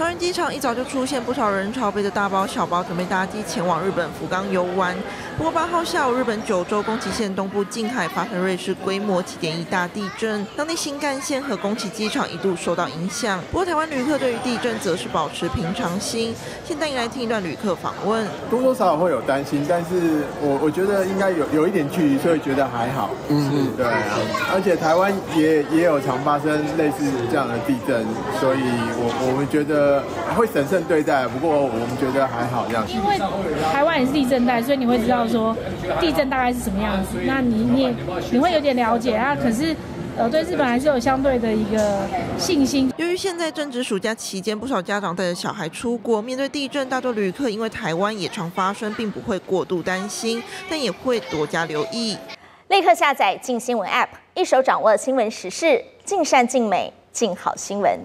桃园机场一早就出现不少人潮，背着大包小包准备搭机前往日本福冈游玩。不过八号下午，日本九州宫崎县东部近海发生瑞士规模七点一大地震，当地新干线和宫崎机场一度受到影响。不过台湾旅客对于地震则是保持平常心。现在来听一段旅客访问，多多少少会有担心，但是我我觉得应该有有一点距离，所以觉得还好。嗯，对啊，而且台湾也也有常发生类似这样的地震，所以我我们觉得会审慎对待。不过我们觉得还好这样。因为台湾也是地震带，所以你会知道说地震大概是什么样子。那你你也你会有点了解啊。可是呃，对日本还是有相对的一个信心。由于现在正值暑假期间，不少家长带着小孩出国，面对地震，大多旅客因为台湾也常发生，并不会过度担心，但也会多加留意。立刻下载静新闻 App，一手掌握新闻时事，尽善尽美，尽好新闻。